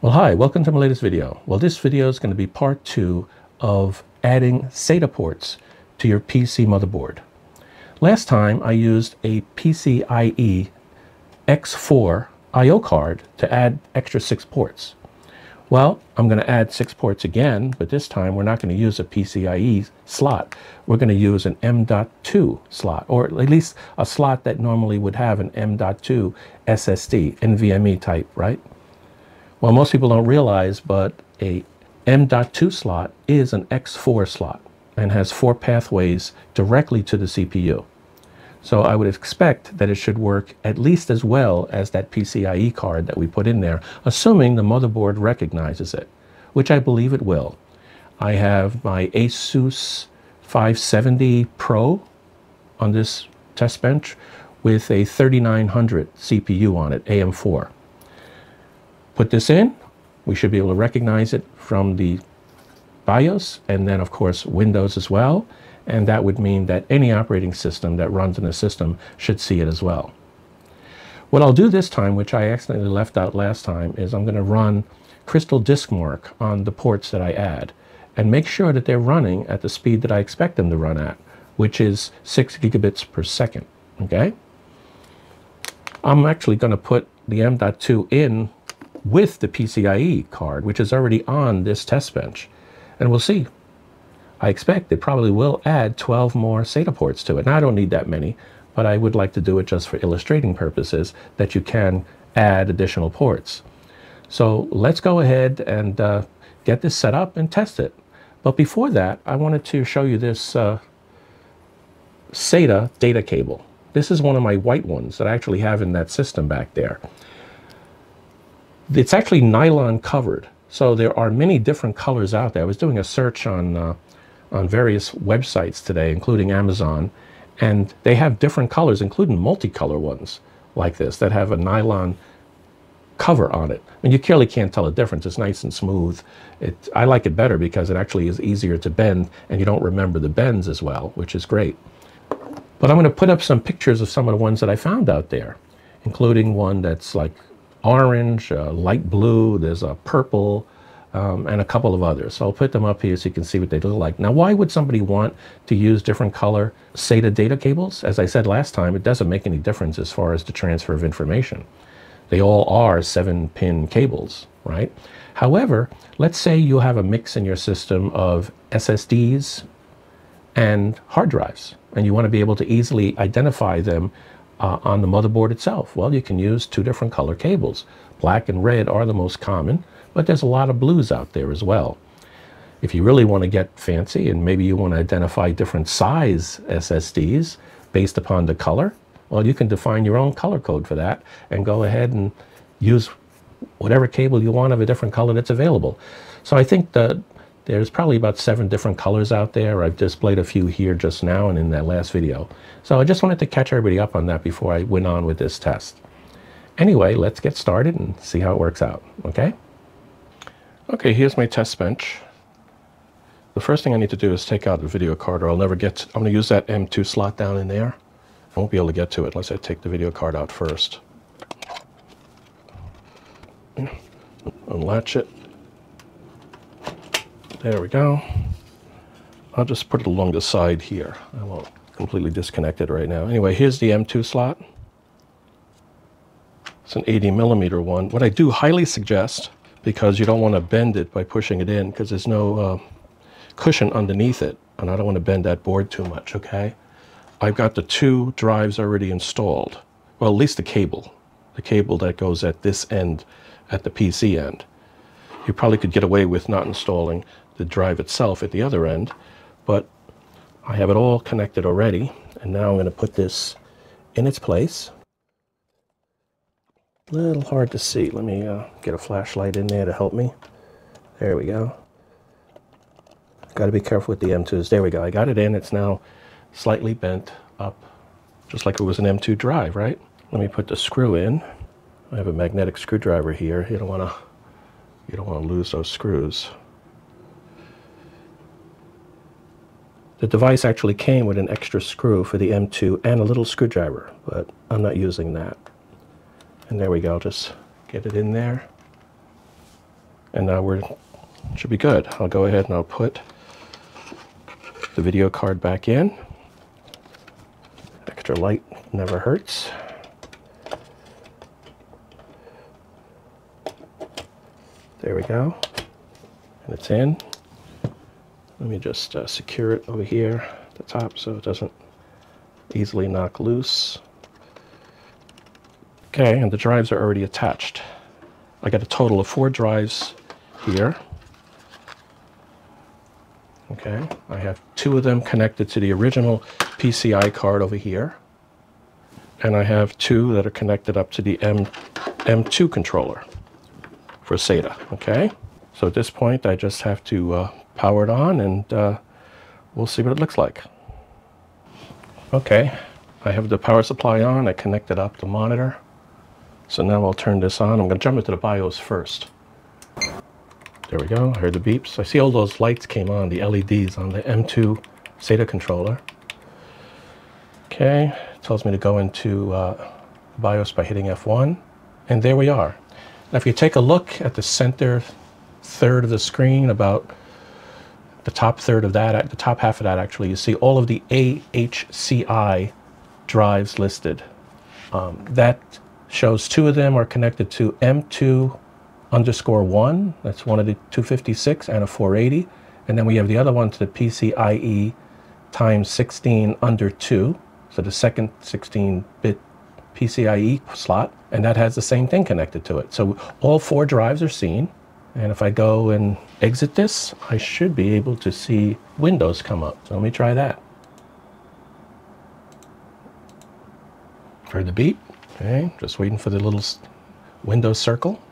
Well, hi, welcome to my latest video. Well, this video is going to be part two of adding SATA ports to your PC motherboard. Last time I used a PCIe X4 I.O. card to add extra six ports. Well, I'm going to add six ports again, but this time we're not going to use a PCIe slot. We're going to use an M.2 slot, or at least a slot that normally would have an M.2 SSD, NVMe type, right? Well, most people don't realize, but a M.2 slot is an X4 slot and has four pathways directly to the CPU. So I would expect that it should work at least as well as that PCIe card that we put in there, assuming the motherboard recognizes it, which I believe it will. I have my Asus 570 Pro on this test bench with a 3900 CPU on it, AM4. Put this in, we should be able to recognize it from the BIOS and then of course Windows as well and that would mean that any operating system that runs in the system should see it as well. What I'll do this time, which I accidentally left out last time, is I'm going to run Crystal Disk Mark on the ports that I add and make sure that they're running at the speed that I expect them to run at, which is 6 gigabits per second, okay? I'm actually going to put the M.2 in with the PCIe card, which is already on this test bench, and we'll see I expect it probably will add 12 more SATA ports to it. Now, I don't need that many, but I would like to do it just for illustrating purposes that you can add additional ports. So let's go ahead and uh, get this set up and test it. But before that, I wanted to show you this uh, SATA data cable. This is one of my white ones that I actually have in that system back there. It's actually nylon covered. So there are many different colors out there. I was doing a search on uh, on various websites today, including Amazon, and they have different colors, including multicolor ones like this that have a nylon cover on it. And you clearly can't tell the difference. It's nice and smooth. It, I like it better because it actually is easier to bend and you don't remember the bends as well, which is great. But I'm going to put up some pictures of some of the ones that I found out there, including one that's like orange, uh, light blue, there's a purple, um, and a couple of others. So I'll put them up here so you can see what they look like. Now, why would somebody want to use different color SATA data cables? As I said last time, it doesn't make any difference as far as the transfer of information. They all are seven pin cables, right? However, let's say you have a mix in your system of SSDs and hard drives, and you want to be able to easily identify them uh, on the motherboard itself. Well, you can use two different color cables. Black and red are the most common but there's a lot of blues out there as well. If you really want to get fancy and maybe you want to identify different size SSDs based upon the color, well, you can define your own color code for that and go ahead and use whatever cable you want of a different color that's available. So I think that there's probably about seven different colors out there. I've displayed a few here just now and in that last video. So I just wanted to catch everybody up on that before I went on with this test. Anyway, let's get started and see how it works out, okay? Okay, here's my test bench. The first thing I need to do is take out the video card or I'll never get, to, I'm going to use that M2 slot down in there. I won't be able to get to it unless I take the video card out first. Unlatch it. There we go. I'll just put it along the side here. I won't completely disconnect it right now. Anyway, here's the M2 slot. It's an 80 millimeter one. What I do highly suggest because you don't want to bend it by pushing it in because there's no uh, cushion underneath it and I don't want to bend that board too much, okay? I've got the two drives already installed. Well, at least the cable. The cable that goes at this end, at the PC end. You probably could get away with not installing the drive itself at the other end, but I have it all connected already. And now I'm going to put this in its place. A little hard to see. Let me uh, get a flashlight in there to help me. There we go. Got to be careful with the M2s. There we go. I got it in. It's now slightly bent up, just like it was an M2 drive, right? Let me put the screw in. I have a magnetic screwdriver here. You don't want to you don't want to lose those screws. The device actually came with an extra screw for the M2 and a little screwdriver, but I'm not using that. And there we go, just get it in there. And now we're should be good. I'll go ahead and I'll put the video card back in. Extra light never hurts. There we go. And it's in. Let me just uh, secure it over here at the top so it doesn't easily knock loose. Okay, and the drives are already attached. I got a total of four drives here. Okay, I have two of them connected to the original PCI card over here. And I have two that are connected up to the M, M2 controller for SATA, okay? So at this point, I just have to uh, power it on and uh, we'll see what it looks like. Okay, I have the power supply on, I connected up the monitor. So now I'll turn this on. I'm gonna jump into the BIOS first. There we go, I heard the beeps. I see all those lights came on, the LEDs on the M2 SATA controller. Okay, it tells me to go into uh, BIOS by hitting F1. And there we are. Now if you take a look at the center third of the screen, about the top third of that, the top half of that actually, you see all of the AHCI drives listed. Um, that shows two of them are connected to M2 underscore 1, that's one of the 256 and a 480. And then we have the other one to the PCIe times 16 under 2, so the second 16-bit PCIe slot, and that has the same thing connected to it. So all four drives are seen, and if I go and exit this, I should be able to see Windows come up. So let me try that. Heard the beep. Okay, just waiting for the little Windows circle.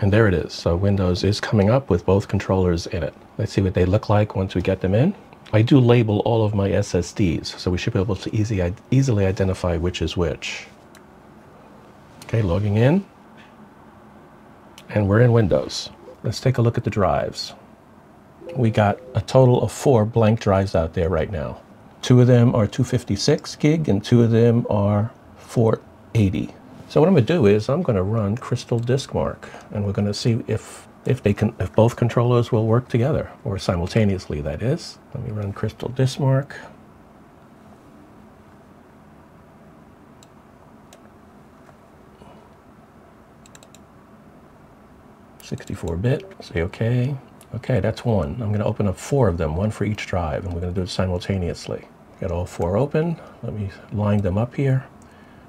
And there it is. So Windows is coming up with both controllers in it. Let's see what they look like once we get them in. I do label all of my SSDs, so we should be able to easy, easily identify which is which. Okay, logging in. And we're in Windows. Let's take a look at the drives. We got a total of four blank drives out there right now. Two of them are 256 gig and two of them are 480. So what I'm going to do is I'm going to run Crystal Disk Mark and we're going to see if if they can if both controllers will work together or simultaneously that is. Let me run Crystal Disk Mark. 64-bit, say okay. Okay, that's one. I'm going to open up four of them, one for each drive, and we're going to do it simultaneously. Get all four open. Let me line them up here.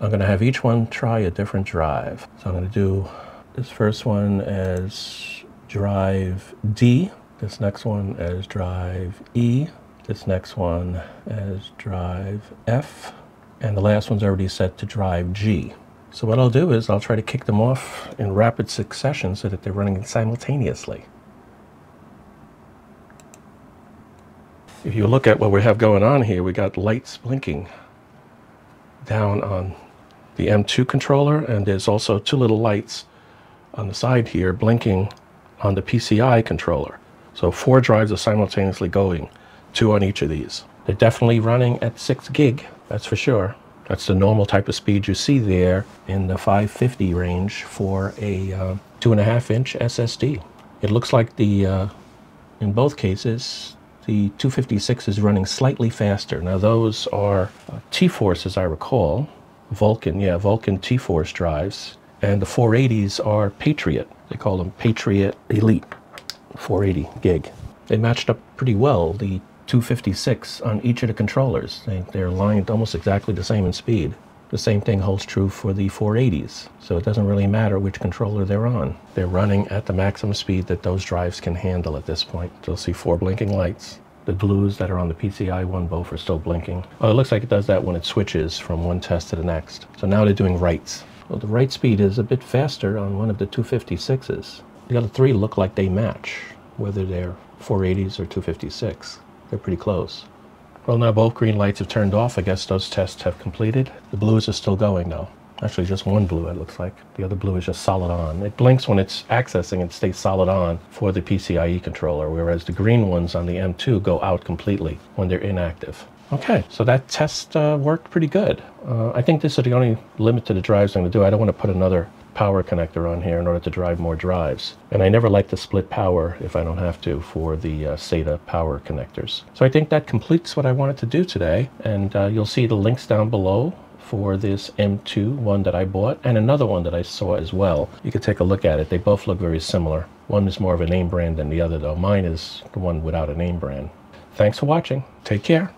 I'm going to have each one try a different drive. So I'm going to do this first one as drive D, this next one as drive E, this next one as drive F, and the last one's already set to drive G. So what I'll do is I'll try to kick them off in rapid succession so that they're running simultaneously. If you look at what we have going on here, we got lights blinking down on the M2 controller and there's also two little lights on the side here blinking on the PCI controller. So four drives are simultaneously going, two on each of these. They're definitely running at 6 gig, that's for sure. That's the normal type of speed you see there in the 550 range for a uh, two and a half inch SSD. It looks like the, uh, in both cases, the 256 is running slightly faster. Now those are uh, T-Force as I recall, Vulcan, yeah, Vulcan T-Force drives, and the 480s are Patriot. They call them Patriot Elite 480 gig. They matched up pretty well. The 256 on each of the controllers. They, they're aligned almost exactly the same in speed. The same thing holds true for the 480s, so it doesn't really matter which controller they're on. They're running at the maximum speed that those drives can handle at this point. You'll see four blinking lights. The blues that are on the PCI one both are still blinking. Oh, it looks like it does that when it switches from one test to the next. So now they're doing writes. Well, the write speed is a bit faster on one of the 256s. The other three look like they match, whether they're 480s or 256. They're pretty close. Well, now both green lights have turned off. I guess those tests have completed. The blues are still going though. Actually, just one blue, it looks like. The other blue is just solid on. It blinks when it's accessing and stays solid on for the PCIe controller, whereas the green ones on the M2 go out completely when they're inactive. Okay, so that test uh, worked pretty good. Uh, I think this is the only limit to the drives I'm going to do. I don't want to put another power connector on here in order to drive more drives. And I never like to split power if I don't have to for the uh, SATA power connectors. So I think that completes what I wanted to do today. And uh, you'll see the links down below for this M2 one that I bought and another one that I saw as well. You could take a look at it. They both look very similar. One is more of a name brand than the other though. Mine is the one without a name brand. Thanks for watching. Take care.